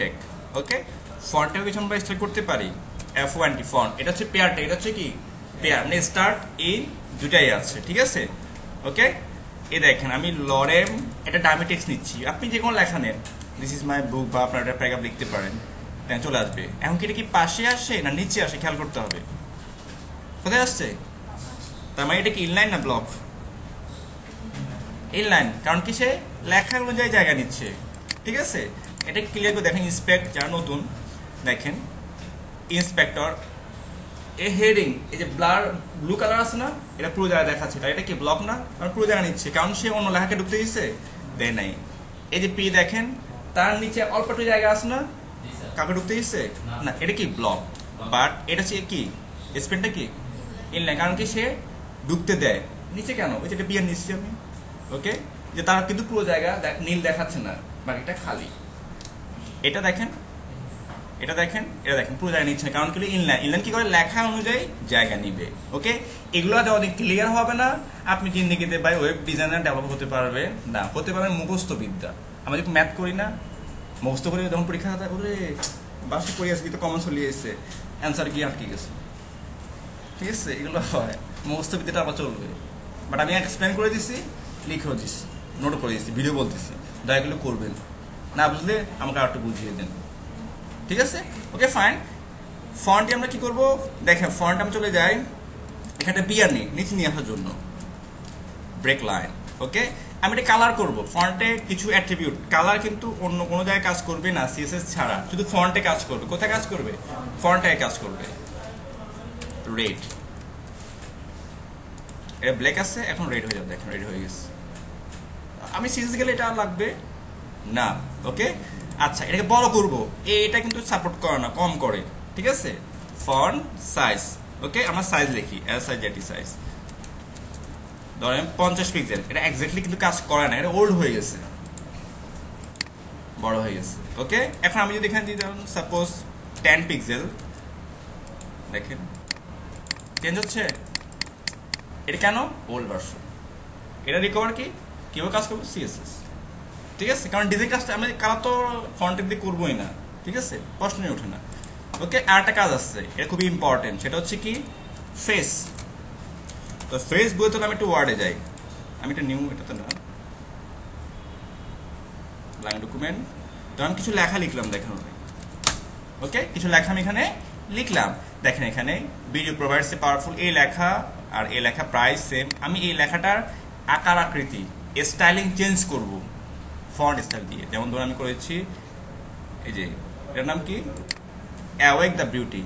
ফন্টেক ওকে ফন্টেও কিছু আমরা স্টার্ট করতে পারি এফ ওয়ান টি ফন্ট এটা হচ্ছে পেয়ারটা এটা হচ্ছে কি? পেয়ার মানে স্টার্ট ইন দুটাই আছে, ঠিক আছে? ওকে এ দেখেন, আমি লরেম এটা ডামি টেক্সট নিচ্ছি। আপনি যে কোনো লেখা নেন দিস ইজ মাই বুক বা আপনার একটা প্যারাগ্রাফ লিখতে পারেন তাই চলে আসবে। এখন কি এটা কি পাশে আসে না নিচে আসে? খেয়াল করতে হবে। কোথায় আসছে? তার মানে এটা কি ইনলাইন না ব্লক ইনলাইন কারণ কি সে লেখা অনুযায়ী জায়গা নিচ্ছে, ঠিক আছে? এটা ক্লিয়ার করে দেখেন ইন্সপেক্ট যারা নতুন, দেখেন ইন্সপেক্টর এ হেডিং এই যে ব্লার ব্লু কালার আছে না, এটা পুরো জায়গা দেখাচ্ছে। তাই এটা কি ব্লক না? কারণ পুরো জায়গা নিচ্ছে, কারণ সে অন্য লেখাকে ঢুকতে দিচ্ছে দেয় নাই। এই যে পি দেখেন, তার নিচে অল্প একটু জায়গা আছে না? কাকে ঢুকতে দিচ্ছে না, এটা কি ব্লক বাট এটা হচ্ছে কি? স্পেনটা কি? ইনলাইন কারণ কি সে ঢুকতে দেয়। নিচে কেন? ওই যে এটা বিয়ার নিচ্ছি আমি। ওকে যে তার কিন্তু পুরো জায়গা নীল দেখাচ্ছে না, বাকিটা খালি। এটা দেখেন এটা দেখেন এটা দেখেন, পুরো জায়গা নিচ্ছে কারণ কি ইনলাইন ইনলাইন কি করে? লেখা অনুযায়ী জায়গা নিবে ওকে এগুলো যখন ক্লিয়ার হবে না। আপনি জিন্দিগিতে ভাই ওয়েব ডিজাইনার ডেভেলপ হতে পারবে না, হতে পারবে মুখস্থ বিদ্যা। আমরা যদি ম্যাথ করি না, মুখস্থ করে যখন পরীক্ষা খাতা ওরে, বাসে পড়ে আসি তো কমন চলিয়ে এসছে। অ্যান্সার গিয়ে আটকে গেছে? ঠিক আছে, এগুলো হয়। মুখস্থ বিদ্যাটা আবার চলবে। বাট আমি এক্সপ্লেন করে দিছি, লিখেও দিছি নোট করে দিচ্ছি ভিডিও বলতেছি। দয়াগুলো করবেন। না বুঝলে আমাকে আর একটু বুঝিয়ে দেন। ঠিক আছে? ওকে ফাইন ফন্টে আমরা কি করব? দেখেন, ফন্ট আমি চলে যাই। এখানে বিয়ার নেই, নিচে নিয়ে আসার জন্য। ব্রেক লাইন ওকে আমি এটা কালার করব। ফন্টে কিছু অ্যাট্রিবিউট কালার কিন্তু অন্য কোনো জায়গায় কাজ করবে না সিএসএস ছাড়া। শুধু ফন্টে কাজ করবে। কোথায় কাজ করবে? ফন্টে কাজ করবে। রেড এটা ব্ল্যাক আছে, এখন রেড হয়ে যাবে, দেখেন রেড হয়ে গেছে। আমি সিরিজ গেলে এটা লাগবে? না ওকে আচ্ছা এটাকে বড় করব। এটা কিন্তু সাপোর্ট করে না, কম করে, ঠিক আছে? ফন সাইজ ওকে আমরা সাইজ লিখি এস আই জেটি সাইজ ধরেন পঞ্চাশ পিক্সেল এটা এক্স্যাক্টলি কিন্তু কাজ করে না, এটা ওল্ড হয়ে গেছে। বড় হয়ে গেছে ওকে এখন আমি যদি এখানে ধরুন সাপোজ টেন পিক্সেল দেখেন চেঞ্জ হচ্ছে? এটা কেন? ওল্ড ভার্সন এটা রিকভার কি? কীভাবে কাজ করব? সিএসএস ঠিক আছে? কারণ ডিজাইন কাজটা আমি কালার তো ফ্রন্টের দিয়ে করবোই না। ঠিক আছে? প্রশ্নই ওঠে না। ওকে, আর একটা কাজ আসছে এটা খুবই ইম্পর্টেন্ট সেটা হচ্ছে কি? ফেস তো ফেস বইতে আমি একটু ওয়ার্ডে যাই। আমি একটা নিউ এটাতে না। লাইন ডকুমেন্ট তো আমি কিছু লেখা লিখলাম, দেখেন ওকে, কিছু লেখা আমি এখানে লিখলাম। দেখেন এখানে ভিডিও প্রোভাইডস এ পাওয়ারফুল এই লেখা আর এই লেখা প্রাইস সেম আমি এই লেখাটার আকার আকৃতি স্টাইলিং চেঞ্জ করব। ফন্ট স্টাইল দিয়ে। যেমন ধরুন আমি করেছি, এই যে, এটার নাম কি? Awake the beauty.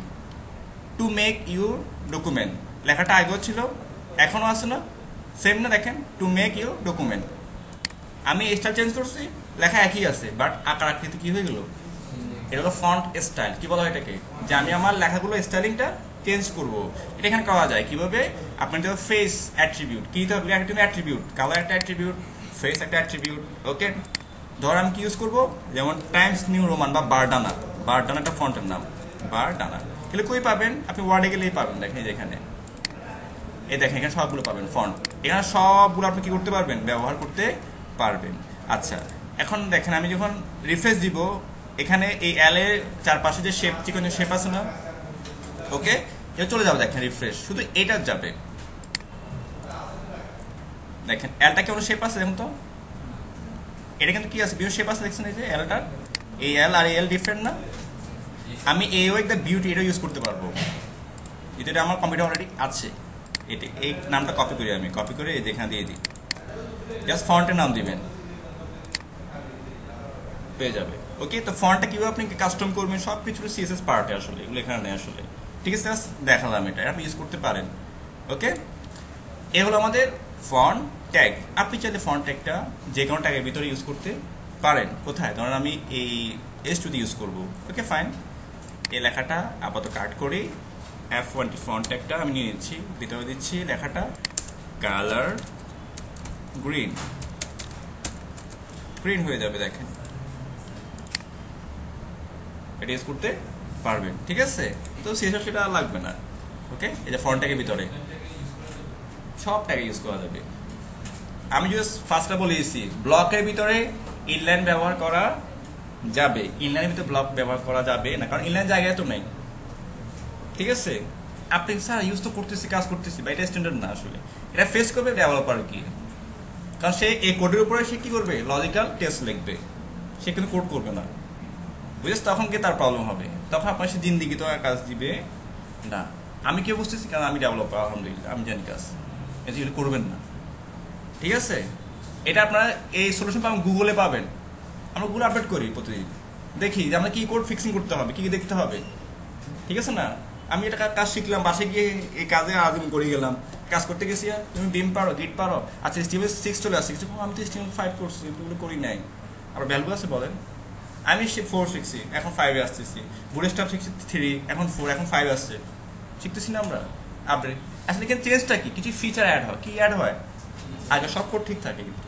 To make your document. লেখাটা আগেও ছিল, এখনও আছে না? সেম না দেখেন? To make your document. আমি স্টাইল চেঞ্জ করছি, লেখা একই আছে বাট আকার আকৃতি কী হয়ে গেল? এটা হলো ফন্ট স্টাইল। কী বলা হয় এটাকে? যে আমি আমার লেখাগুলো স্টাইলিংটা চেঞ্জ করব। এটা এখানে করা যায়। কীভাবে? আপনার ফেস অ্যাট্রিবিউট কি তো অ্যাট্রিবিউট কালার একটা অ্যাট্রিবিউট ফেস একটা অ্যাট্রিবিউট ওকে ধর আমি কি ইউজ করব? যেমন টাইমস নিউ রোমান বা বারডানা বারডানা একটা ফন্টের নাম। বারডানা এগুলো কই পাবেন? আপনি ওয়ার্ডে গেলেই পাবেন। দেখেন এই যে এখানে। এই দেখেন, এখানে সবগুলো পাবেন ফন্ট এখানে সবগুলো আপনি কি করতে পারবেন? ব্যবহার করতে পারবেন। আচ্ছা এখন দেখেন, আমি যখন রিফ্রেশ দিব, এখানে এই এর চারপাশে যে শেপ চিকন শেপ আছে না? ওকে এটা চলে যাবে, দেখেন রিফ্রেশ শুধু এটা যাবে। দেখেন এলটা কেমন শেপ আছে দেখুন তো? এটা কিন্তু কি আছে? বিভিন্ন শেপ আছে দেখছেন এই যে এলটার এই এল আর এল ডিফারেন্ট না? আমি এই ওয়েক দ্য বিউটি এটা ইউজ করতে পারব। এটা আমার কম্পিউটার অলরেডি আছে। এটা, এই নামটা কপি করি আমি। কপি করে এই যে এখানে দিয়ে দিই। জাস্ট ফন্টের নাম দিবেন। পেয়ে যাবে। ওকে তো ফন্টটা কীভাবে আপনি কাস্টম করবেন? সব কিছুর সিএসএস পার্টে আসলে। এগুলো এখানে নেই আসলে। ঠিক আছে দেখালাম এটা। আপনি ইউজ করতে পারেন। ওকে এ হলো আমাদের ফন্ট ট্যাগ। আপনি চাইলে ফন্ট ট্যাগটা যে কোনো ট্যাগের ভিতরে ইউজ করতে পারেন। কোথায়? ধরুন আমি এই এস টুতে ইউজ করব। ওকে ফাইন এই লেখাটা আপাতত কাট করি। এফ ওয়ানটি ফন্ট ট্যাগটা আমি নিয়ে নিচ্ছি। ভিতরে দিচ্ছি লেখাটা কালার গ্রিন গ্রিন হয়ে যাবে, দেখেন। এটা ইউজ করতে পারবেন। ঠিক আছে? তো সেসব সেটা লাগবে না। ওকে এটা যে ফন্ট ট্যাগের ভিতরে। সব ট্যাগ ইউজ করা যাবে। আমি জাস্ট ফার্স্টটা বলে দিচ্ছি ব্লকের ভিতরে ইনলাইন ব্যবহার করা যাবে। ইনলাইনের ভিতরে ব্লক ব্যবহার করা যাবে না, কারণ ইনলাইন জায়গায় তো নেই। ঠিক আছে? আপনি স্যার ইউজ তো করতেছি, কাজ করতেছি বা এটা স্ট্যান্ডার্ড না আসলে। এটা ফেস করবে ডেভেলপার কি। কারণ সে এই কোডের উপরে সে কি করবে? লজিক্যাল টেস্ট লিখবে। সে কিন্তু কোড করবে না। বুঝেছ? তখন কি তার প্রবলেম হবে? তখন আপনার সে জিন্দিগি তো কাজ দিবে না। আমি কি বুঝতেছি? কারণ আমি ডেভেলপার আলহামদুলিল্লাহ, আমি জানি কাজ। এগুলো করবেন না। ঠিক আছে? এটা আপনারা এই সলিউশন পাবেন গুগলে পাবেন। আমরা গুগল আপডেট করি প্রতিদিন। দেখি যে আমরা কী কোড ফিক্সিং করতে হবে, কী কি দেখতে হবে। ঠিক আছে না? আমি এটা কাজ শিখলাম বাসে গিয়ে এই কাজে আজম করে গেলাম। কাজ করতে গেছি আর তুমি বিম পারো গিট পারো। আচ্ছা স্টিমেল সিক্স চলে আসছে। আমি তো স্টিমেল ফাইভ করছি এগুলো করি নাই। আবার ভ্যালু আছে বলেন। আমি সে ফোর শিখছি, এখন ফাইভে আসতেছি। বুড়ে স্টাফ শিখছি থ্রি এখন ফোর এখন ফাইভ আসছে। শিখতেছি না আমরা? আপডেট আসলে এখানে চেঞ্জটা কি? কিছু ফিচার অ্যাড হয়। কি অ্যাড হয়? আগে সব কোড ঠিক থাকে কিন্তু।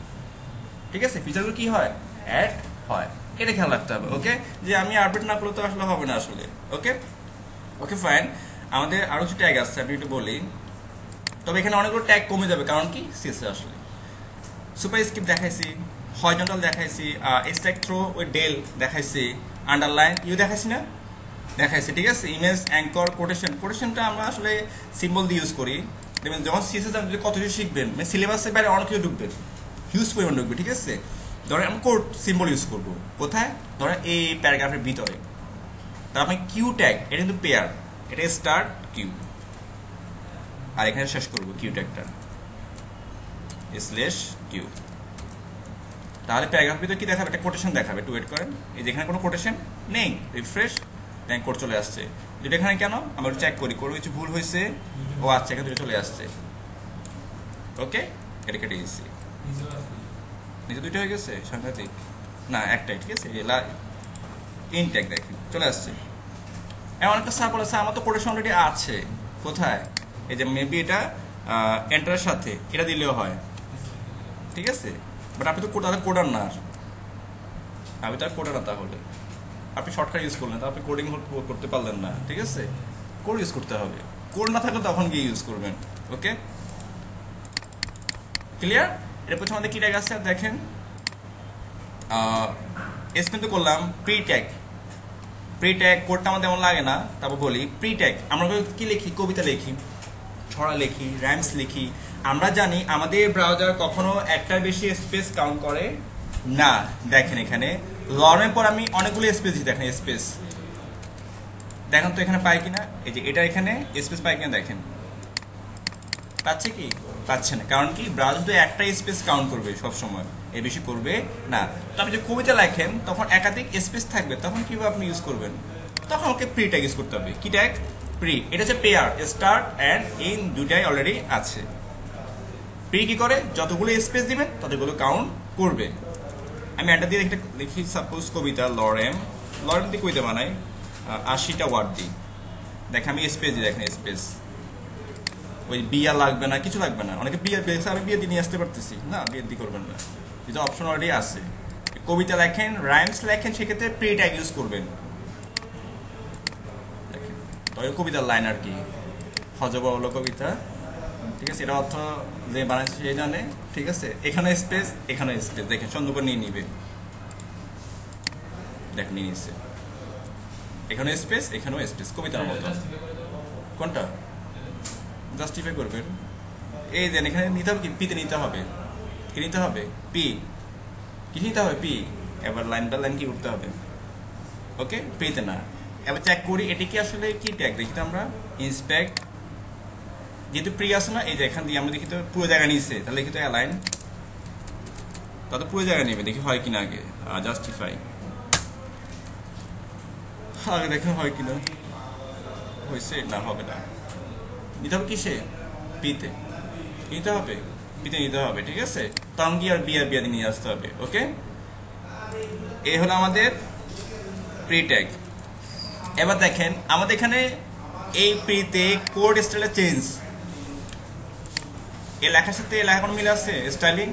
ঠিক আছে? ফিচারগুলো কি হয়? অ্যাড হয়। এটা খেয়াল রাখতে হবে ওকে যে আমি আপডেট না করলে তো আসলে হবে না আসলে ওকে ওকে ফাইন আমাদের আরও কিছু ট্যাগ আসছে আমি একটু বলি। তবে এখানে অনেকগুলো ট্যাগ কমে যাবে, কারণ কি? সিএসএ আসলে। সুপার স্কিপ দেখাইছি হরিজন্টাল দেখাইছি স্ট্যাক থ্রো ওই ডেল দেখাইছি আন্ডারলাইন ইউ দেখাইছি না? দেখাইছি, ঠিক আছে? ইমেজ অ্যাঙ্কর কোটেশন কোটেশনটা আমরা আসলে সিম্বল দিয়ে ইউজ করি। দেখবেন, যখন সিএসএস আপনি কত কিছু শিখবেন মানে সিলেবাসের বাইরে অনেক কিছু ঢুকবে। হিউজ পরিমাণ ঢুকবে, ঠিক আছে? ধরেন আমি কোড সিম্বল ইউজ করব। কোথায়? ধরেন এই প্যারাগ্রাফের ভিতরে। তার আপনি কিউ ট্যাগ এটা কিন্তু পেয়ার এটা স্টার্ট কিউ আর এখানে শেষ করব কিউ ট্যাগটা স্লেশ কিউ তাহলে প্যারাগ্রাফ ভিতরে কি দেখাবে? একটা কোটেশন দেখাবে। একটু ওয়েট করেন। এই যেখানে কোনো কোটেশন নেই। রিফ্রেশ ব্যাংক কোড চলে আসছে। যেটা এখানে কেন? আমরা চেক করি। কোনো কিছু ভুল হয়েছে? ও আচ্ছা এখানে দুটো চলে আসছে। ওকে এটা কেটে দিচ্ছি নিচে দুইটা হয়ে গেছে? সাংঘাতিক। না, একটাই, ঠিক আছে? ইনটেক দেখেন, চলে আসছে। এমন একটা স্যার বলেছে আমার তো কোটেশন অলরেডি আছে। কোথায়? এই যে মেবি এটা এন্টারের সাথে। এটা দিলেও হয়। ঠিক আছে? বাট আপনি তো তাদের কোডার না আর। আমি তো আর কোডার না তাহলে। আপনি শর্টকাট ইউজ করলেন আপনি কোডিং করতে পারলেন না, ঠিক আছে? কোড ইউজ করতে হবে। কোড না থাকলে তখন গিয়ে ইউজ করবেন ওকে ক্লিয়ার এর পর আমাদের কি ট্যাগ আছে? দেখেন। এস কিন্তু করলাম প্রি ট্যাগ প্রি ট্যাগ কোডটা আমার তেমন লাগে না, তারপর বলি প্রি ট্যাগ আমরা কি লিখি? কবিতা লিখি, ছড়া লিখি র্যামস লিখি। আমরা জানি আমাদের ব্রাউজার কখনো একটার বেশি স্পেস কাউন্ট করে না। দেখেন এখানে লর্মের পর আমি অনেকগুলো স্পেস দিই দেখেন স্পেস দেখেন তো এখানে পাই কিনা? এই যে এটা এখানে স্পেস পাই কিনা দেখেন। পাচ্ছে কি? পাচ্ছে না। কারণ কি? ব্রাউজার তো একটা স্পেস কাউন্ট করবে সব সময় এর বেশি করবে না। তো আপনি যে কবিতা লেখেন, তখন একাধিক স্পেস থাকবে। তখন কীভাবে আপনি ইউজ করবেন? তখন ওকে প্রি ট্যাগ ইউজ করতে হবে। কি ট্যাগ প্রি এটা হচ্ছে পেয়ার স্টার্ট অ্যান্ড ইন দুটাই অলরেডি আছে। প্রি কি করে? যতগুলো স্পেস দিবেন, ততগুলো কাউন্ট করবে। আমি একটা দিয়ে একটা লিখি সাপোজ কবিতা, লরেম। লরেম দিয়ে কবিতা বানাই আশিটা ওয়ার্ড দিই। দেখেন আমি স্পেস দিই, দেখেন স্পেস ওই বিয়া লাগবে না, কিছু লাগবে না। অনেকে বিয়ে পেয়েছে আমি বিয়ে দিয়ে নিয়ে আসতে পারতেছি। না, বিয়ে দিয়ে করবেন না। কিন্তু অপশন অলরেডি আছে। কবিতা লেখেন রাইমস লেখেন, সেক্ষেত্রে প্রি ট্যাগ ইউজ করবেন। দেখেন কবিতার লাইন আর কি। হজব হলো কবিতা। ঠিক আছে এটা অর্থ যে বানাইছে সে জানে, ঠিক আছে, এখানে স্পেস এখানে স্পেস দেখেন সুন্দর করে নিয়ে নিবে। দেখ, নিয়ে নিচ্ছে। এখানে স্পেস এখানেও স্পেস কবিতার মতো। কোনটা? জাস্টিফাই করবেন। এই দেন এখানে নিতে হবে কি? পিতে নিতে হবে। কি নিতে হবে? পি কি নিতে হবে? পি এবার লাইন বাই লাইন কি করতে হবে? ওকে পিতে না। এবার চেক করি, এটি কি আসলে কি ট্যাগ দেখি তো আমরা। ইন্সপেক্ট যেহেতু প্রি আছে না, এই যে এখান দিয়ে আমরা দেখি তো পুরো জায়গা নিচ্ছে তাহলে দেখি তো অ্যালাইন তা তো পুরো জায়গা নেবে, দেখি হয় কিনা আগে জাস্টিফাই আগে দেখেন হয় কিনা। হয়েছে? না, হবে না। নিতে হবে কিসে? পিতে। নিতে হবে। পিতে নিতে হবে, ঠিক আছে? তঙ্গি আর বিয়ার বিয়াদি নিয়ে আসতে হবে, ওকে? এ হলো আমাদের প্রি ট্যাগ এবার দেখেন, আমাদের এখানে এই প্রিতে কোড স্টাইলের চেঞ্জ এই লেখার সাথে লেখা কোনো মিল আছে? স্টাইলিং?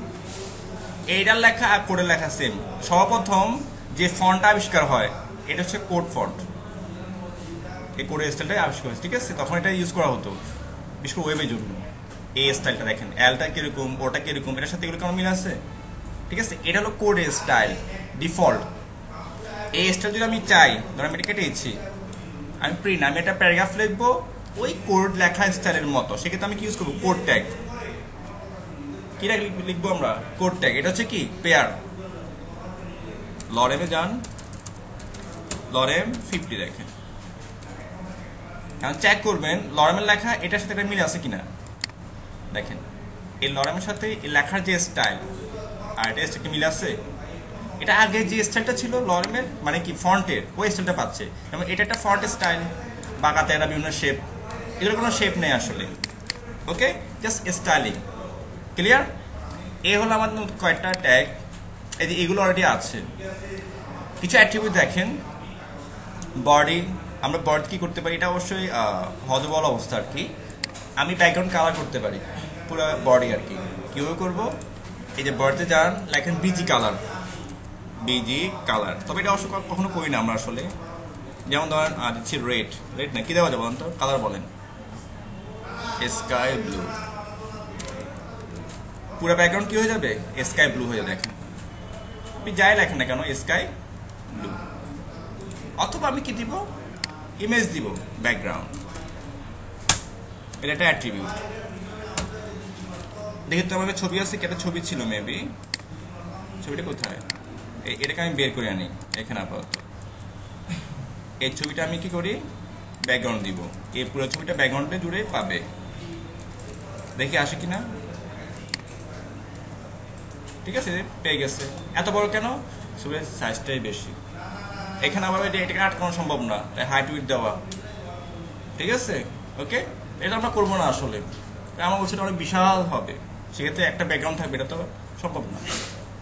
এইটার লেখা আর কোডের লেখা সেম সর্বপ্রথম যে ফন্টটা আবিষ্কার হয়, এটা হচ্ছে কোড ফন্ট। এই কোডের স্টাইলটাই আবিষ্কার হয়েছে, ঠিক আছে? তখন এটা ইউজ করা হতো, বিশেষ করে ওয়েবের জন্য। এই স্টাইলটা দেখেন এলটা কীরকম ওটা কীরকম, এটার সাথে এগুলো কোনো মিল আছে? ঠিক আছে? এটা হলো কোডের স্টাইল ডিফল্ট এই স্টাইল যদি আমি চাই ধর আমি এটা কেটে দিচ্ছি। আমি প্রিন্ট আমি একটা প্যারাগ্রাফ লিখব, ওই কোড লেখা স্টাইলের মতো। সেক্ষেত্রে আমি কি ইউজ করব? কোড ট্যাগ কি লিখব আমরা? কোড ট্যাগ এটা হচ্ছে কি? পেয়ার লরেমে যান। লরেম ফিফটি দেখেন। এখন চেক করবেন, লরেমের লেখা এটার সাথে একটা মিল আছে কিনা? দেখেন। এই লরেমের সাথে এই লেখার যে স্টাইল আর এটা একটা মিল আছে? এটা আগে যে স্টাইলটা ছিল লরেমের মানে কি ফন্টের ওই স্টাইলটা পাচ্ছে। যেমন এটা একটা ফন্ট স্টাইল বাঁকাতে একটা বিভিন্ন শেপ এগুলো কোনো শেপ নেই আসলে। ওকে জাস্ট স্টাইলিং ক্লিয়ার এ হলো আমাদের কয়েকটা ট্যাগ এই যে এগুলো অলরেডি আছে। কিছু অ্যাট্রিবিউট দেখেন। বডি আমরা বডি কি করতে পারি? এটা অবশ্যই হজবল অবস্থা আর কি। আমি ব্যাকগ্রাউন্ড কালার করতে পারি। পুরো বডি আর কি। কীভাবে করব? এই যে বডিতে যান, লেখেন বিজি কালার বিজি কালার তবে এটা অবশ্য কখনো করি না আমরা আসলে। যেমন ধরেন দিচ্ছি রেড রেড না, কী দেওয়া যাবে বলেন তো? কালার বলেন। স্কাই ব্লু পুরো ব্যাকগ্রাউন্ড কি হয়ে যাবে? স্কাই ব্লু হয়ে যাবে। দেখেন আপনি যাই লেখেন না কেন স্কাই ব্লু অথবা আমি কি দিব? ইমেজ দিব ব্যাকগ্রাউন্ড এটা একটা অ্যাট্রিবিউট দেখি তো আমাদের ছবি আছে কি একটা ছবি ছিল মেবি ছবিটা কোথায়? এটাকে আমি বের করে আনি, এখানে আপাতত। এই ছবিটা আমি কি করি? ব্যাকগ্রাউন্ড দিব। এই পুরো ছবিটা ব্যাকগ্রাউন্ডে জুড়ে পাবে। দেখি আসে কিনা। ঠিক আছে? পেয়ে গেছে। এত বড় কেন? ছবির সাইজটাই বেশি। এখানে আবার এটা- এটাকে আটকানো সম্ভব না। তাই হাইট উইথ দেওয়া। ঠিক আছে? ওকে এটা আমরা করব না আসলে। আমার বলছে অনেক বিশাল হবে। সেক্ষেত্রে একটা ব্যাকগ্রাউন্ড থাকবে, এটা তো সম্ভব না।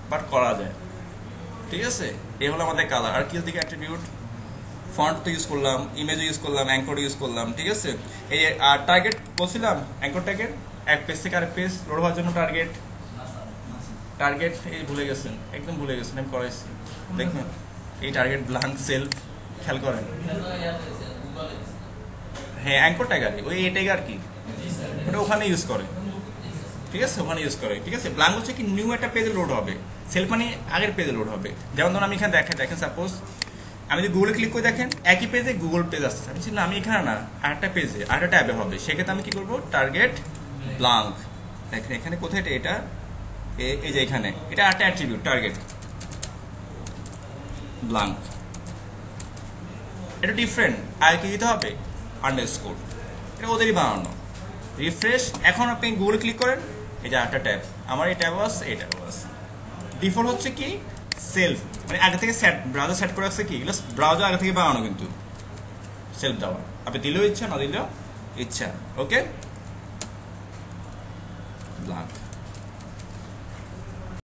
বাট করা যায়। ঠিক আছে? এ হলো আমাদের কালার আর কি দিকে অ্যাট্রিবিউট ফন্ট তো ইউজ করলাম ইমেজও ইউজ করলাম অ্যাঙ্কর ইউজ করলাম, ঠিক আছে? এই আর টার্গেট বলছিলাম অ্যাঙ্কর টার্গেট এক পেজ থেকে আরেক পেজ লোড হওয়ার জন্য টার্গেট টার্গেট এই ভুলে গেছেন, একদম ভুলে গেছেন, আমি করাইছি। দেখবেন এই টার্গেট ব্লাঙ্ক সেলফ খেয়াল করেন। হ্যাঁ অ্যাঙ্কর কি ওই এ ট্যাগ আর কি? ওটা ওখানে ইউজ করে। ঠিক আছে, ওখানে ইউজ করে। ঠিক আছে ব্লাঙ্ক হচ্ছে কি নিউ একটা পেজে লোড হবে। সেলফ মানে আগের পেজে লোড হবে। যেমন ধরুন, আমি এখানে দেখেন দেখেন সাপোজ আমি যদি গুগলে ক্লিক করে, দেখেন, একই পেজে গুগল পেজ আসছে। আমি না, আমি এখানে না, আরেকটা পেজে আরেকটা ট্যাবে হবে। সেক্ষেত্রে আমি কি করব? টার্গেট ব্লাঙ্ক দেখেন, এখানে কোথায় এটা এই যে এখানে, এটা একটা অ্যাট্রিবিউট টার্গেট ব্লাঙ্ক এটা ডিফারেন্ট আর কি দিতে হবে? আন্ডারস্কোর এটা ওদেরই বানানো। রিফ্রেশ এখন আপনি গুগলে ক্লিক করেন, এই যে একটা ট্যাব। আমার এই ট্যাব আছে, এই ট্যাব আছে। ডিফল্ট হচ্ছে কি? সেলফ মানে আগে থেকে সেট ব্রাউজার সেট করে রাখছে কি? এগুলো ব্রাউজার আগে থেকে বানানো কিন্তু। সেলফ দেওয়া। আপনি দিলেও ইচ্ছা, না দিলেও ইচ্ছা। ওকে ব্লাঙ্ক